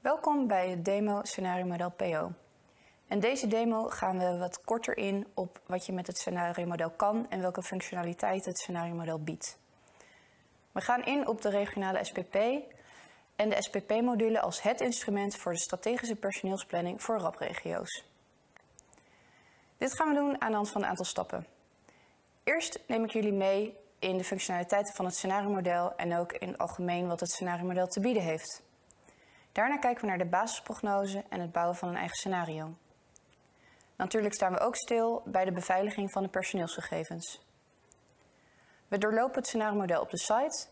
Welkom bij het demo scenario model PO. In deze demo gaan we wat korter in op wat je met het scenario model kan en welke functionaliteit het scenario model biedt. We gaan in op de regionale SPP en de SPP-module als het instrument voor de strategische personeelsplanning voor RAP-regio's. Dit gaan we doen aan de hand van een aantal stappen. Eerst neem ik jullie mee in de functionaliteiten van het scenario-model en ook in het algemeen wat het scenario-model te bieden heeft. Daarna kijken we naar de basisprognose en het bouwen van een eigen scenario. Natuurlijk staan we ook stil bij de beveiliging van de personeelsgegevens. We doorlopen het scenario-model op de site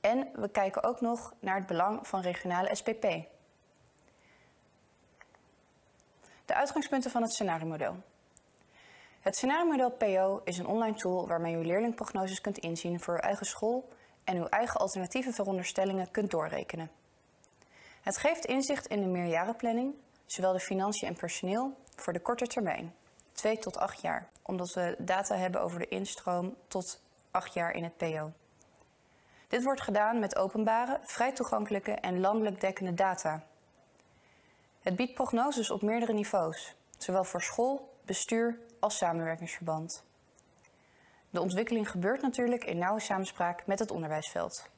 en we kijken ook nog naar het belang van regionale SPP. De uitgangspunten van het scenario-model. Het scenario-model PO is een online tool waarmee u leerlingprognoses kunt inzien voor uw eigen school en uw eigen alternatieve veronderstellingen kunt doorrekenen. Het geeft inzicht in de meerjarenplanning, zowel de financiën en personeel, voor de korte termijn, 2 tot 8 jaar, omdat we data hebben over de instroom tot 8 jaar in het PO. Dit wordt gedaan met openbare, vrij toegankelijke en landelijk dekkende data. Het biedt prognoses op meerdere niveaus, zowel voor school, bestuur als samenwerkingsverband. De ontwikkeling gebeurt natuurlijk in nauwe samenspraak met het onderwijsveld.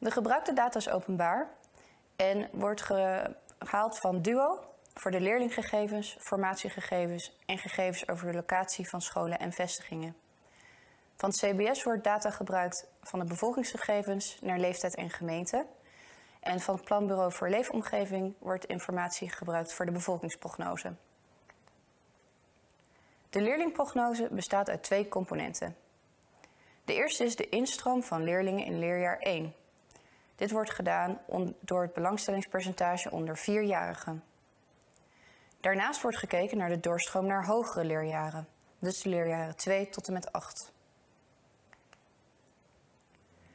De gebruikte data is openbaar en wordt gehaald van DUO voor de leerlinggegevens, formatiegegevens en gegevens over de locatie van scholen en vestigingen. Van het CBS wordt data gebruikt van de bevolkingsgegevens naar leeftijd en gemeente. En van het Planbureau voor Leefomgeving wordt informatie gebruikt voor de bevolkingsprognose. De leerlingprognose bestaat uit twee componenten. De eerste is de instroom van leerlingen in leerjaar 1. Dit wordt gedaan door het belangstellingspercentage onder vierjarigen. Daarnaast wordt gekeken naar de doorstroom naar hogere leerjaren, dus de leerjaren 2 tot en met 8.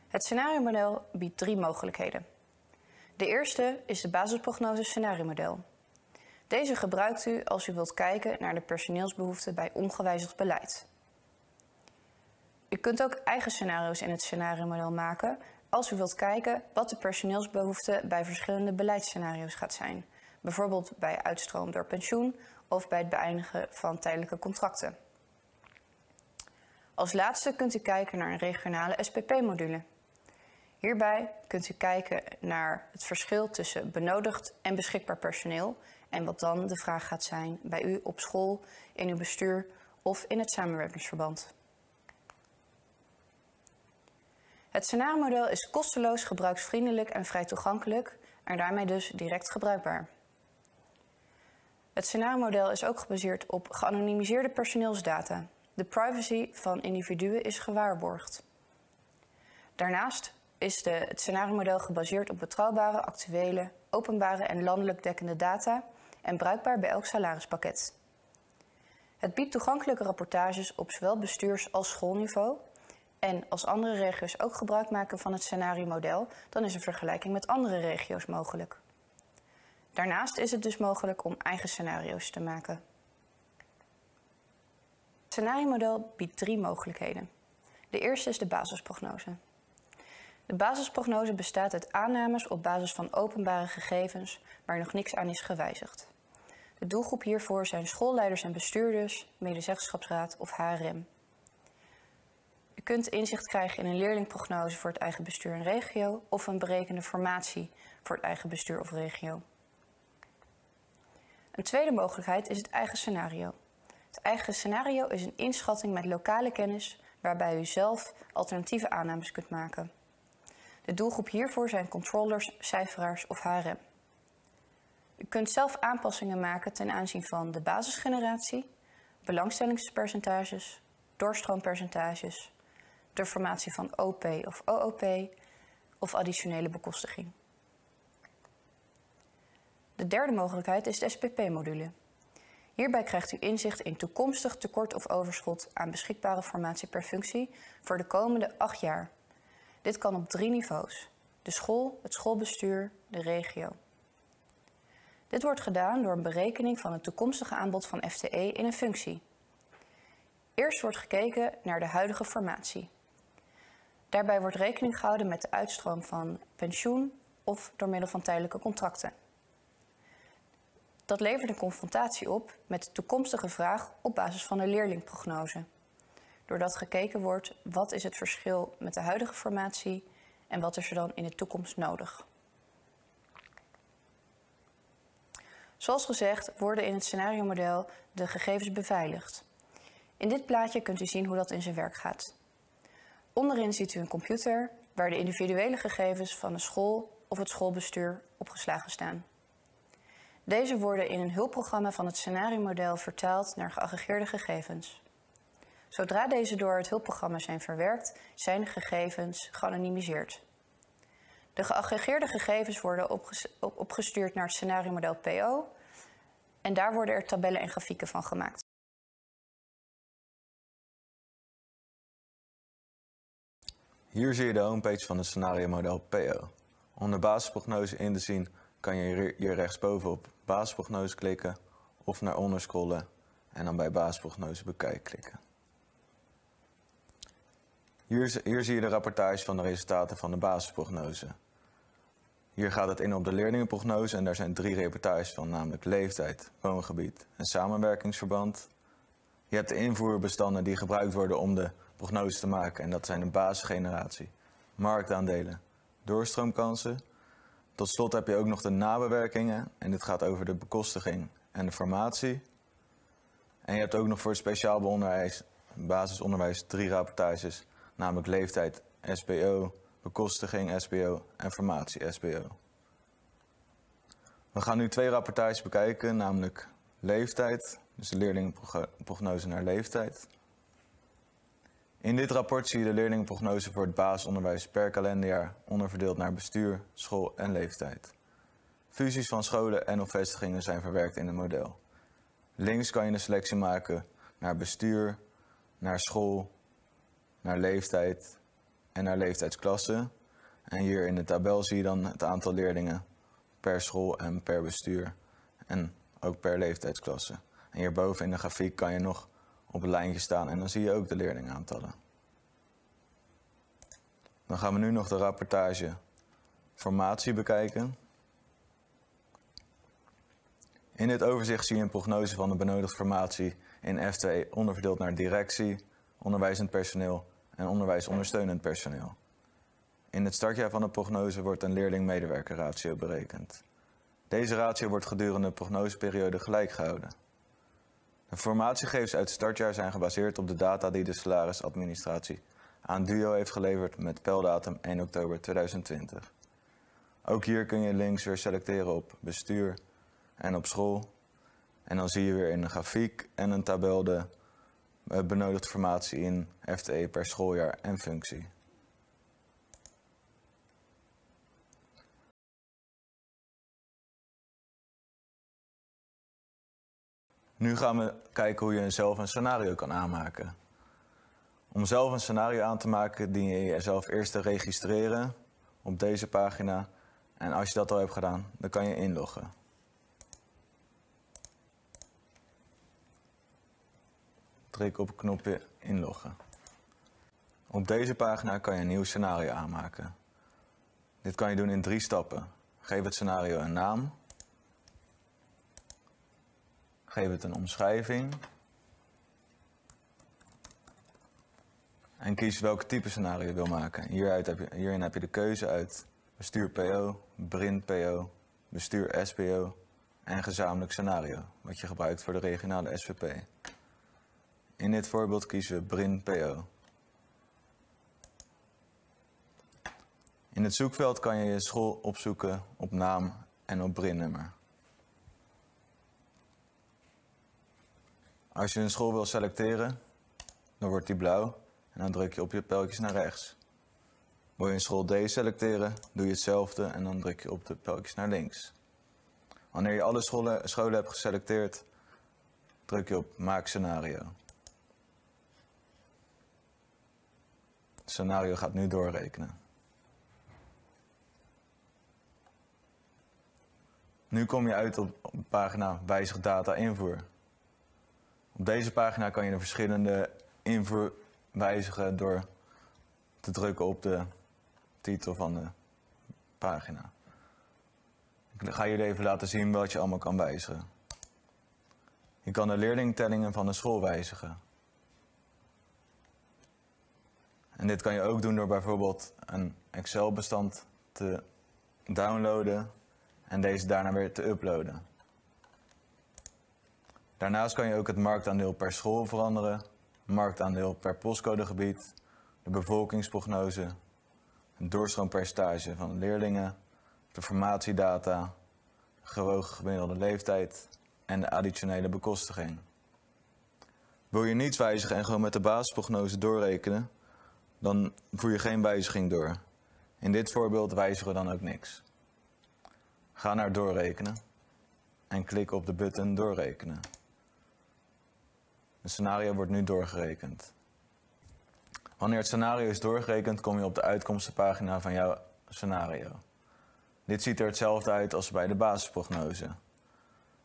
Het scenario-model biedt drie mogelijkheden. De eerste is de basisprognose scenario-model. Deze gebruikt u als u wilt kijken naar de personeelsbehoeften bij ongewijzigd beleid. U kunt ook eigen scenario's in het scenario-model maken als u wilt kijken wat de personeelsbehoefte bij verschillende beleidsscenario's gaat zijn. Bijvoorbeeld bij uitstroom door pensioen of bij het beëindigen van tijdelijke contracten. Als laatste kunt u kijken naar een regionale SPP-module. Hierbij kunt u kijken naar het verschil tussen benodigd en beschikbaar personeel en wat dan de vraag gaat zijn bij u op school, in uw bestuur of in het samenwerkingsverband. Het scenario-model is kosteloos, gebruiksvriendelijk en vrij toegankelijk en daarmee dus direct gebruikbaar. Het scenario-model is ook gebaseerd op geanonimiseerde personeelsdata. De privacy van individuen is gewaarborgd. Daarnaast is de, het scenario-model gebaseerd op betrouwbare, actuele, openbare en landelijk dekkende data en bruikbaar bij elk salarispakket. Het biedt toegankelijke rapportages op zowel bestuurs- als schoolniveau. En als andere regio's ook gebruik maken van het scenario-model, dan is een vergelijking met andere regio's mogelijk. Daarnaast is het dus mogelijk om eigen scenario's te maken. Het scenario-model biedt drie mogelijkheden. De eerste is de basisprognose. De basisprognose bestaat uit aannames op basis van openbare gegevens waar nog niks aan is gewijzigd. De doelgroep hiervoor zijn schoolleiders en bestuurders, medezeggenschapsraad of HRM. Kunt inzicht krijgen in een leerlingprognose voor het eigen bestuur en regio of een berekende formatie voor het eigen bestuur of regio. Een tweede mogelijkheid is het eigen scenario. Het eigen scenario is een inschatting met lokale kennis waarbij u zelf alternatieve aannames kunt maken. De doelgroep hiervoor zijn controllers, cijferaars of HRM. U kunt zelf aanpassingen maken ten aanzien van de basisgeneratie, belangstellingspercentages, doorstroompercentages, de formatie van OP of OOP of additionele bekostiging. De derde mogelijkheid is de SPP-module. Hierbij krijgt u inzicht in toekomstig tekort of overschot aan beschikbare formatie per functie voor de komende acht jaar. Dit kan op drie niveaus: de school, het schoolbestuur, de regio. Dit wordt gedaan door een berekening van het toekomstige aanbod van FTE in een functie. Eerst wordt gekeken naar de huidige formatie. Daarbij wordt rekening gehouden met de uitstroom van pensioen, of door middel van tijdelijke contracten. Dat levert een confrontatie op met de toekomstige vraag op basis van een leerlingprognose. Doordat gekeken wordt wat is het verschil met de huidige formatie en wat is er dan in de toekomst nodig. Zoals gezegd worden in het scenario-model de gegevens beveiligd. In dit plaatje kunt u zien hoe dat in zijn werk gaat. Onderin ziet u een computer waar de individuele gegevens van de school of het schoolbestuur opgeslagen staan. Deze worden in een hulpprogramma van het scenario-model vertaald naar geaggregeerde gegevens. Zodra deze door het hulpprogramma zijn verwerkt, zijn de gegevens geanonimiseerd. De geaggregeerde gegevens worden opgestuurd naar het scenario-model PO en daar worden er tabellen en grafieken van gemaakt. Hier zie je de homepage van het scenario-model PO. Onder basisprognose in te zien kan je hier rechtsboven op basisprognose klikken of naar onder scrollen en dan bij basisprognose bekijken klikken. Hier, hier zie je de rapportage van de resultaten van de basisprognose. Hier gaat het in op de leerlingenprognose en daar zijn drie reportages van, namelijk leeftijd, woongebied en samenwerkingsverband. Je hebt de invoerbestanden die gebruikt worden om de prognose te maken en dat zijn de basisgeneratie, marktaandelen, doorstroomkansen. Tot slot heb je ook nog de nabewerkingen en dit gaat over de bekostiging en de formatie. En je hebt ook nog voor het speciaal onderwijs, basisonderwijs drie rapportages, namelijk leeftijd, SBO, bekostiging SBO en formatie SBO. We gaan nu twee rapportages bekijken, namelijk leeftijd, dus de leerlingenprognose naar leeftijd. In dit rapport zie je de leerlingenprognose voor het basisonderwijs per kalenderjaar onderverdeeld naar bestuur, school en leeftijd. Fusies van scholen en of vestigingen zijn verwerkt in het model. Links kan je een selectie maken naar bestuur, naar school, naar leeftijd en naar leeftijdsklasse. En hier in de tabel zie je dan het aantal leerlingen per school en per bestuur. En ook per leeftijdsklasse. En hierboven in de grafiek kan je nog op een lijntje staan en dan zie je ook de leerlingaantallen. Dan gaan we nu nog de rapportage formatie bekijken. In dit overzicht zie je een prognose van de benodigde formatie in F2 onderverdeeld naar directie, onderwijzend personeel en onderwijsondersteunend personeel. In het startjaar van de prognose wordt een leerling-medewerker-ratio berekend. Deze ratio wordt gedurende de prognoseperiode gelijk gehouden. De formatiegegevens uit het startjaar zijn gebaseerd op de data die de salarisadministratie aan DUO heeft geleverd met peldatum 1 oktober 2020. Ook hier kun je links weer selecteren op bestuur en op school. En dan zie je weer in een grafiek en een tabel de eh, benodigde formatie in FTE per schooljaar en functie. Nu gaan we kijken hoe je zelf een scenario kan aanmaken. Om zelf een scenario aan te maken dien je jezelf eerst te registreren op deze pagina. En als je dat al hebt gedaan, dan kan je inloggen. Druk op het knopje inloggen. Op deze pagina kan je een nieuw scenario aanmaken. Dit kan je doen in drie stappen. Geef het scenario een naam. Geef het een omschrijving. En kies welk type scenario je wil maken. Hieruit heb je, hierin heb je de keuze uit bestuur PO, BRIN PO, bestuur SPO en gezamenlijk scenario, wat je gebruikt voor de regionale SVP. In dit voorbeeld kiezen we BRIN PO. In het zoekveld kan je je school opzoeken op naam en op BRIN-nummer. Als je een school wil selecteren, dan wordt die blauw en dan druk je op je pijltjes naar rechts. Wil je een school D selecteren, doe je hetzelfde en dan druk je op de pijltjes naar links. Wanneer je alle scholen, scholen hebt geselecteerd, druk je op maak scenario. Scenario gaat nu doorrekenen. Nu kom je uit op pagina wijzig data invoer. Op deze pagina kan je de verschillende invoer wijzigen door te drukken op de titel van de pagina. Ik ga jullie even laten zien wat je allemaal kan wijzigen. Je kan de leerlingtellingen van de school wijzigen. En dit kan je ook doen door bijvoorbeeld een Excel-bestand te downloaden en deze daarna weer te uploaden. Daarnaast kan je ook het marktaandeel per school veranderen, marktaandeel per postcodegebied, de bevolkingsprognose, het doorstroompercentage van leerlingen, de formatiedata, gewogen gemiddelde leeftijd en de additionele bekostiging. Wil je niets wijzigen en gewoon met de basisprognose doorrekenen, dan voer je geen wijziging door. In dit voorbeeld wijzigen we dan ook niks. Ga naar doorrekenen en klik op de button doorrekenen. Het scenario wordt nu doorgerekend. Wanneer het scenario is doorgerekend, kom je op de uitkomstenpagina van jouw scenario. Dit ziet er hetzelfde uit als bij de basisprognose.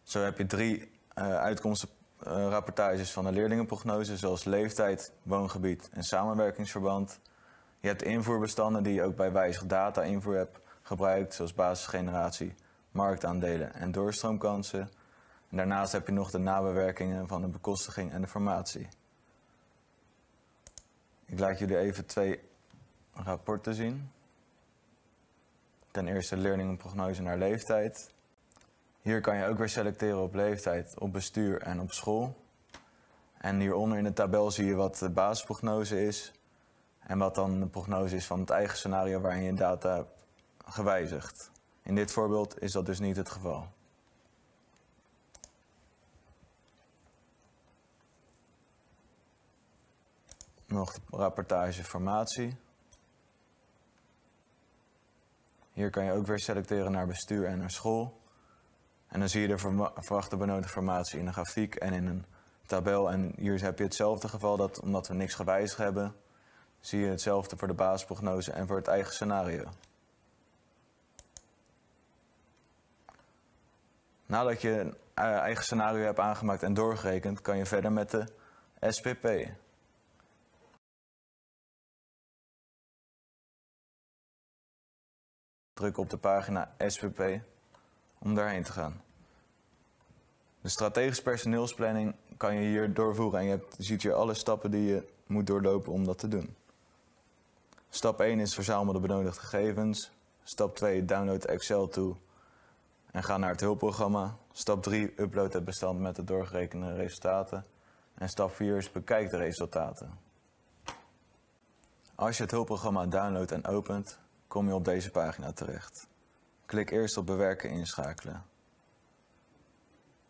Zo heb je drie uh, uitkomstenrapportages van de leerlingenprognose, zoals leeftijd, woongebied en samenwerkingsverband. Je hebt invoerbestanden die je ook bij wijzig data invoer hebt gebruikt, zoals basisgeneratie, marktaandelen en doorstroomkansen. Daarnaast heb je nog de nabewerkingen van de bekostiging en de formatie. Ik laat jullie even twee rapporten zien. Ten eerste leerlingenprognose naar leeftijd. Hier kan je ook weer selecteren op leeftijd, op bestuur en op school. En hieronder in de tabel zie je wat de basisprognose is en wat dan de prognose is van het eigen scenario waarin je data gewijzigd. In dit voorbeeld is dat dus niet het geval. Nog rapportage formatie. Hier kan je ook weer selecteren naar bestuur en naar school. En dan zie je de verwachte benodigde formatie in een grafiek en in een tabel. En hier heb je hetzelfde geval dat omdat we niks gewijzigd hebben, zie je hetzelfde voor de basisprognose en voor het eigen scenario. Nadat je een eigen scenario hebt aangemaakt en doorgerekend, kan je verder met de SPP. Druk op de pagina SPP om daarheen te gaan. De strategische personeelsplanning kan je hier doorvoeren en je ziet hier alle stappen die je moet doorlopen om dat te doen. Stap 1 is verzamel de benodigde gegevens. Stap 2 download Excel toe en ga naar het hulpprogramma. Stap 3 upload het bestand met de doorgerekende resultaten. En stap 4 is bekijk de resultaten. Als je het hulpprogramma downloadt en opent, kom je op deze pagina terecht. Klik eerst op bewerken inschakelen.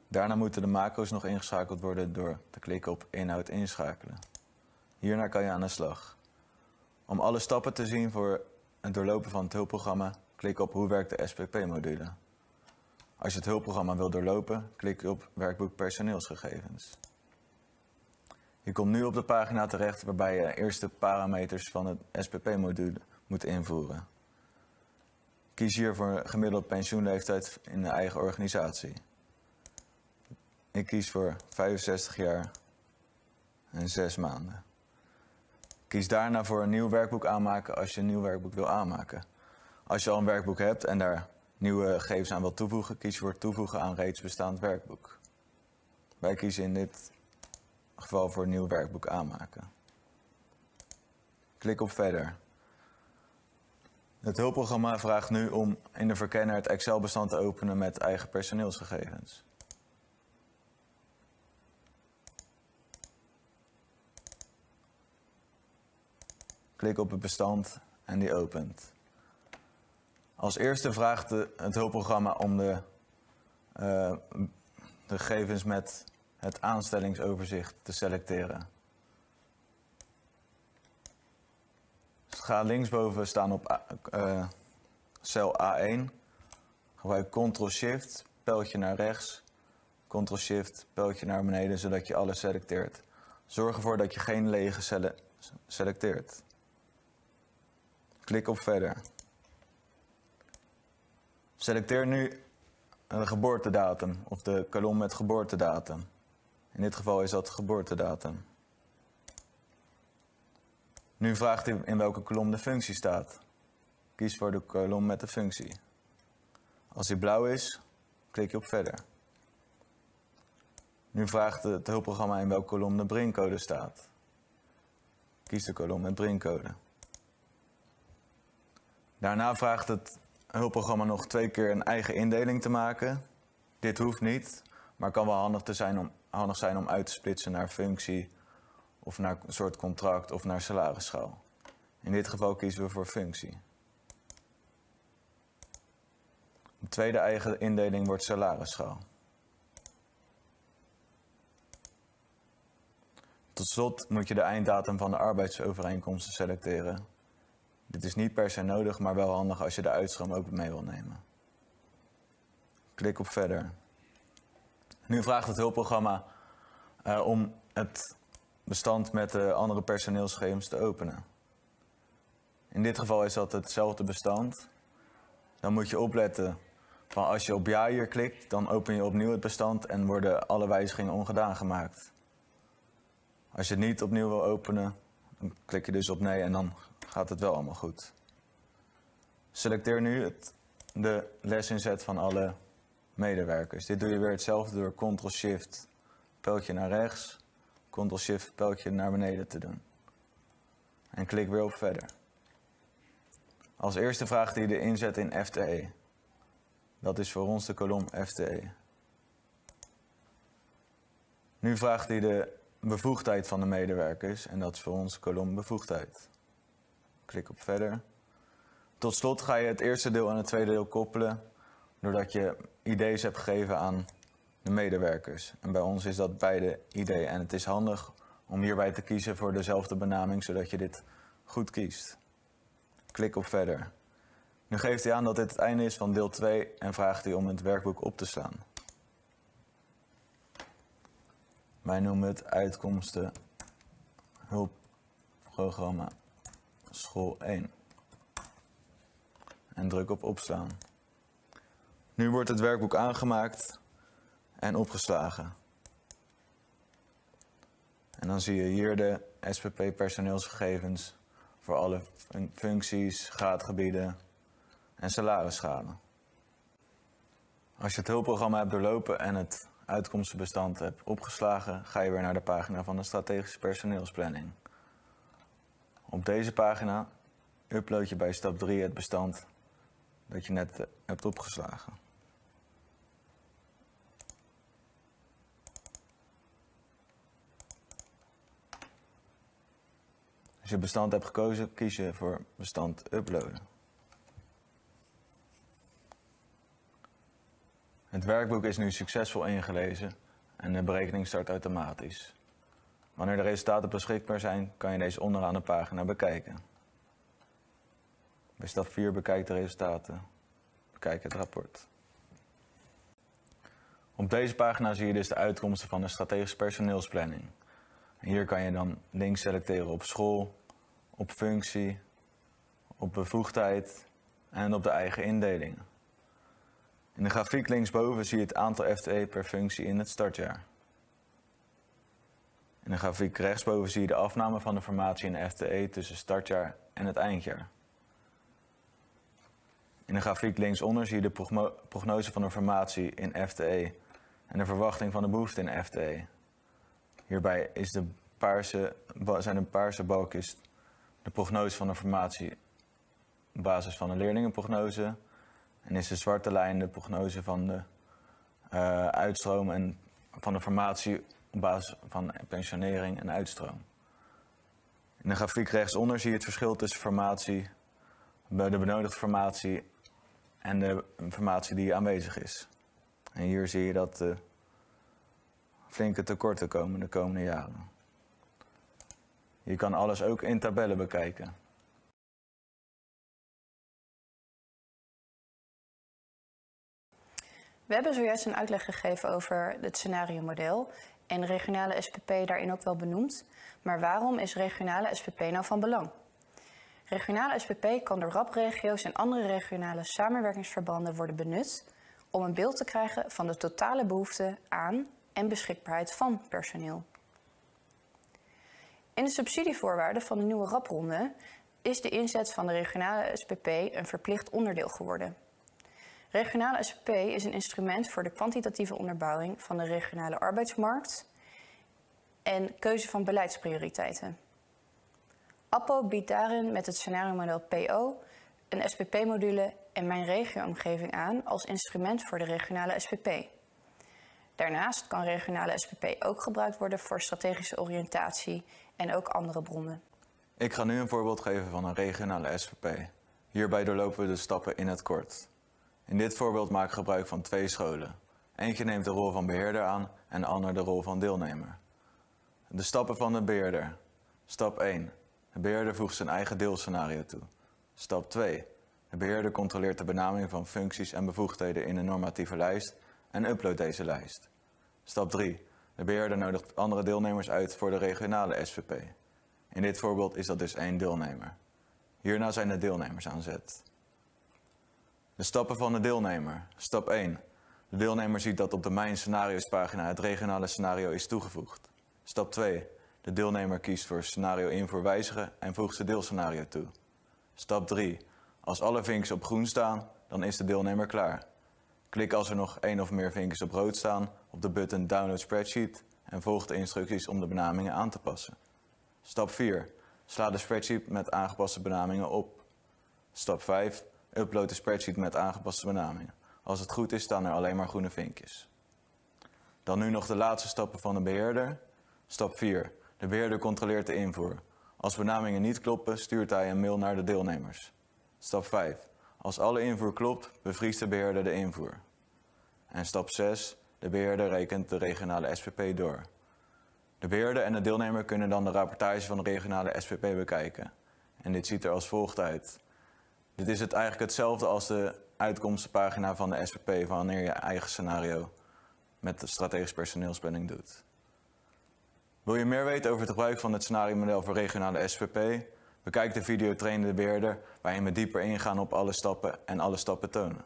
Daarna moeten de macro's nog ingeschakeld worden door te klikken op inhoud inschakelen. Hierna kan je aan de slag. Om alle stappen te zien voor het doorlopen van het hulpprogramma, klik op hoe werkt de SPP-module. Als je het hulpprogramma wilt doorlopen, klik op werkboek personeelsgegevens. Je komt nu op de pagina terecht waarbij je eerst de parameters van het SPP-module moet invoeren. Kies hier voor gemiddeld pensioenleeftijd in de eigen organisatie. Ik kies voor 65 jaar en 6 maanden. Kies daarna voor een nieuw werkboek aanmaken als je een nieuw werkboek wil aanmaken. Als je al een werkboek hebt en daar nieuwe gegevens aan wilt toevoegen, kies voor toevoegen aan reeds bestaand werkboek. Wij kiezen in dit geval voor een nieuw werkboek aanmaken. Klik op verder. Het hulpprogramma vraagt nu om in de verkenner het Excel-bestand te openen met eigen personeelsgegevens. Klik op het bestand en die opent. Als eerste vraagt het hulpprogramma om de, uh, de gegevens met het aanstellingsoverzicht te selecteren. Ga linksboven staan op uh, cel A1. Gebruik Ctrl-Shift, pijltje naar rechts. Ctrl-Shift, pijltje naar beneden, zodat je alles selecteert. Zorg ervoor dat je geen lege cellen selecteert. Klik op verder. Selecteer nu de geboortedatum of de kolom met geboortedatum. In dit geval is dat geboortedatum. Nu vraagt hij in welke kolom de functie staat. Kies voor de kolom met de functie. Als die blauw is, klik je op verder. Nu vraagt het hulpprogramma in welke kolom de brincode staat. Kies de kolom met brincode. Daarna vraagt het hulpprogramma nog twee keer een eigen indeling te maken. Dit hoeft niet, maar kan wel handig, zijn om, handig zijn om uit te splitsen naar functie of naar een soort contract of naar salarisschaal. In dit geval kiezen we voor functie. De tweede eigen indeling wordt salarisschaal. Tot slot moet je de einddatum van de arbeidsovereenkomsten selecteren. Dit is niet per se nodig, maar wel handig als je de uitstroom ook mee wil nemen. Klik op verder. Nu vraagt het hulpprogramma uh, om het bestand met de andere personeelsschema's te openen. In dit geval is dat hetzelfde bestand. Dan moet je opletten van als je op ja hier klikt, dan open je opnieuw het bestand en worden alle wijzigingen ongedaan gemaakt. Als je het niet opnieuw wil openen, dan klik je dus op nee en dan gaat het wel allemaal goed. Selecteer nu het, de lesinzet van alle medewerkers. Dit doe je weer hetzelfde door Ctrl-Shift, pijltje naar rechts, Ctrl-Shift, pijltje naar beneden te doen. En klik weer op verder. Als eerste vraagt hij de inzet in FTE. Dat is voor ons de kolom FTE. Nu vraagt hij de bevoegdheid van de medewerkers en dat is voor ons kolom bevoegdheid. Klik op verder. Tot slot ga je het eerste deel en het tweede deel koppelen doordat je ID's hebt gegeven aan de medewerkers. En bij ons is dat beide ID. En het is handig om hierbij te kiezen voor dezelfde benaming, zodat je dit goed kiest. Klik op verder. Nu geeft hij aan dat dit het einde is van deel 2 en vraagt hij om het werkboek op te slaan. Wij noemen het uitkomsten hulpprogramma school 1. En druk op opslaan. Nu wordt het werkboek aangemaakt en opgeslagen. En dan zie je hier de SPP personeelsgegevens voor alle functies, graadgebieden en salarisschade. Als je het hulpprogramma hebt doorlopen en het uitkomstenbestand hebt opgeslagen, ga je weer naar de pagina van de strategische personeelsplanning. Op deze pagina upload je bij stap 3 het bestand dat je net hebt opgeslagen. Als je bestand hebt gekozen, kies je voor bestand uploaden. Het werkboek is nu succesvol ingelezen en de berekening start automatisch. Wanneer de resultaten beschikbaar zijn, kan je deze onderaan de pagina bekijken. Bij stap 4 bekijk de resultaten. Bekijk het rapport. Op deze pagina zie je dus de uitkomsten van de strategische personeelsplanning. hier kan je dan links selecteren op school, op functie, op bevoegdheid en op de eigen indelingen. In de grafiek linksboven zie je het aantal FTE per functie in het startjaar. In de grafiek rechtsboven zie je de afname van de formatie in FTE tussen startjaar en het eindjaar. In de grafiek linksonder zie je de prognose van de formatie in FTE en de verwachting van de behoefte in FTE. Hierbij is de paarse, zijn de paarse balkjes de prognose van de formatie op basis van de leerlingenprognose. En is de zwarte lijn de prognose van de uh, uitstroom en van de formatie op basis van pensionering en uitstroom. In de grafiek rechtsonder zie je het verschil tussen formatie, de benodigde formatie en de formatie die aanwezig is. En hier zie je dat er flinke tekorten komen de komende jaren. Je kan alles ook in tabellen bekijken. We hebben zojuist een uitleg gegeven over het scenario-model en regionale SPP daarin ook wel benoemd. Maar waarom is regionale SPP nou van belang? Regionale SPP kan door RAP-regio's en andere regionale samenwerkingsverbanden worden benut om een beeld te krijgen van de totale behoefte aan en beschikbaarheid van personeel. In de subsidievoorwaarden van de nieuwe RAP-ronde is de inzet van de regionale SPP een verplicht onderdeel geworden. Regionale SPP is een instrument voor de kwantitatieve onderbouwing van de regionale arbeidsmarkt en keuze van beleidsprioriteiten. APPO biedt daarin met het scenario-model PO een SPP-module en mijn regioomgeving aan als instrument voor de regionale SPP. Daarnaast kan regionale SPP ook gebruikt worden voor strategische oriëntatie en ook andere bronnen. Ik ga nu een voorbeeld geven van een regionale SPP. Hierbij doorlopen we de stappen in het kort. In dit voorbeeld maak ik gebruik van twee scholen. Eentje neemt de rol van beheerder aan en de ander de rol van deelnemer. De stappen van de beheerder. Stap 1. De beheerder voegt zijn eigen deelscenario toe. Stap 2. De beheerder controleert de benaming van functies en bevoegdheden in een normatieve lijst en uploadt deze lijst. Stap 3. De beheerder nodigt andere deelnemers uit voor de regionale SVP. In dit voorbeeld is dat dus één deelnemer. Hierna zijn de deelnemers aan zet. De stappen van de deelnemer. Stap 1. De deelnemer ziet dat op de Mijn Scenario's pagina het regionale scenario is toegevoegd. Stap 2. De deelnemer kiest voor scenario invoer wijzigen en voegt zijn deelscenario toe. Stap 3. Als alle vinkjes op groen staan, dan is de deelnemer klaar. Klik als er nog één of meer vinkjes op rood staan op de button Download Spreadsheet en volg de instructies om de benamingen aan te passen. Stap 4. Sla de spreadsheet met aangepaste benamingen op. Stap 5. Upload de spreadsheet met aangepaste benamingen. Als het goed is, staan er alleen maar groene vinkjes. Dan nu nog de laatste stappen van de beheerder. Stap 4. De beheerder controleert de invoer. Als benamingen niet kloppen, stuurt hij een mail naar de deelnemers. Stap 5. Als alle invoer klopt, bevriest de beheerder de invoer. En stap 6. De beheerder rekent de regionale SPP door. De beheerder en de deelnemer kunnen dan de rapportage van de regionale SPP bekijken. En dit ziet er als volgt uit. Dit is het eigenlijk hetzelfde als de uitkomstenpagina van de SPP wanneer je eigen scenario met de strategisch personeelsplanning doet. Wil je meer weten over het gebruik van het scenario-model voor regionale SPP? Bekijk de video Train de Beheerder, waarin we dieper ingaan op alle stappen en alle stappen tonen.